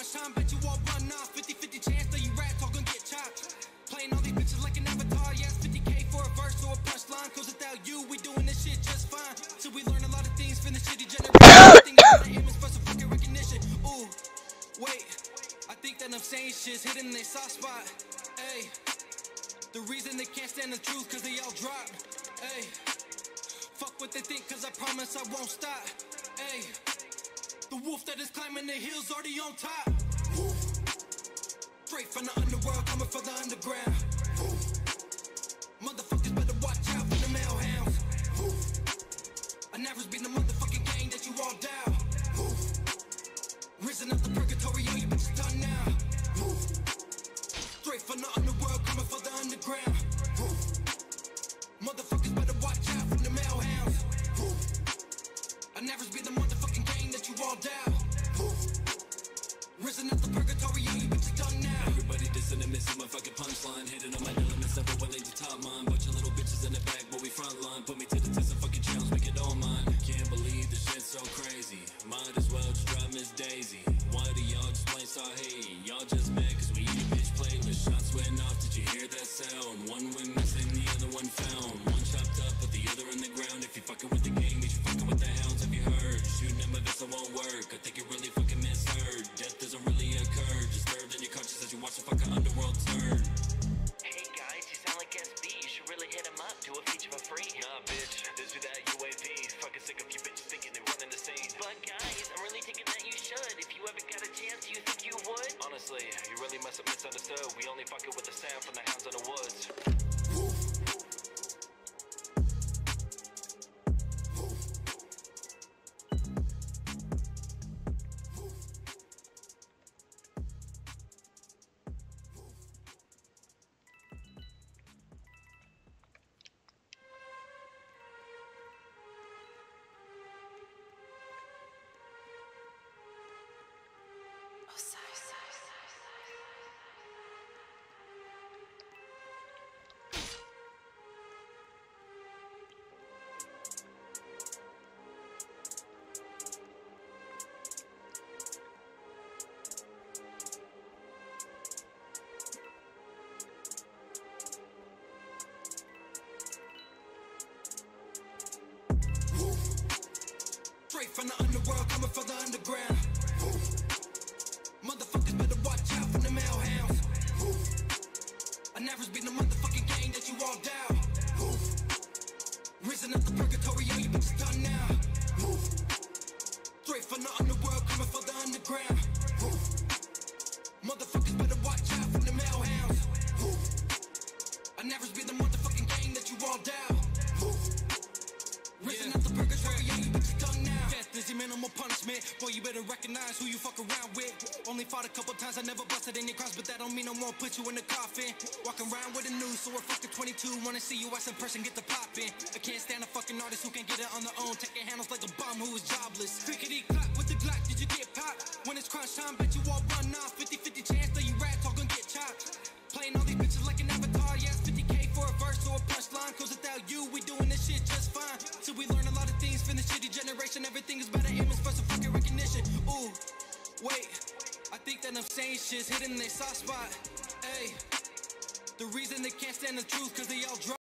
crunch time, bet you all run off. 50 50 chance that you get chopped. Playing all these bitches like an avatar, yes, 50k for a verse or a punchline. Cause without you, we doing this shit just fine. We learn a lot of things from the shitty generation. Ooh, wait, I think that I'm saying shit's hitting their soft spot. Hey, the reason they can't stand the truth, cause they all drop. Hey, fuck what they think, cause I promise I won't stop. Hey, the wolf that is climbing the hills already on top. Woo. Straight from the underworld, coming for the underground. Woo. Motherfuckers better watch out for the male hounds. Woo. I never been the motherfucking gang that you all down. Woo. Risen up the purgatory, all you bitches done now. Woo. Straight from the underworld, coming for the underground. Down. Woo. Risen up the purgatory, you bitches done now. Everybody dissing and missing my fucking punchline. Hitting on my elements, never willing to top mine. Bunch of little bitches in the back, but we front line. Put me to the test and fucking challenge, make it all mine. Can't believe this shit's so crazy. Might as well just drop Miss Daisy. Why do y'all just plain start hating? Y'all just mad cause we eat a bitch playlist. Shots went off, did you hear that sound? One went missing, the other one found. Work. I think you really fucking misheard. Death doesn't really occur. Disturbed in your conscience as you watch the fucking underworld turn. Hey guys, you sound like SB. You should really hit him up. Do a feature for free. Nah, bitch, this be that UAV. Fucking sick of you bitches thinking they running the scene. But guys, I'm really thinking that you should. If you ever got a chance, do you think you would? Honestly, you really must have misunderstood. We only fucking with Straight from the underworld, coming for the underground. Motherfuckers better watch out for the male hounds. I never been the motherfucking gang that you all down. Risen up the purgatory, all you bitches done now. Straight from the underworld, coming for the underground. Motherfuckers Boy, you better recognize who you fuck around with. Only fought a couple times, I never busted any cross, but that don't mean I won't put you in the coffin. Walking around with a noose, so we're fucking 22. Wanna see you as in person, get the poppin'. I can't stand a fucking artist who can't get it on their own. Taking handles like a bum who is jobless. Clickety clack with the Glock, did you get popped? When it's crunch time, bet you all run off. 50 50 chance that you rats all gonna get chopped. Playing all these bitches like an avatar, yes, 50k for a verse or a punchline. Cause without you, Think that I'm saying shit's hitting their soft spot. Hey, the reason they can't stand the truth, cause they all drop.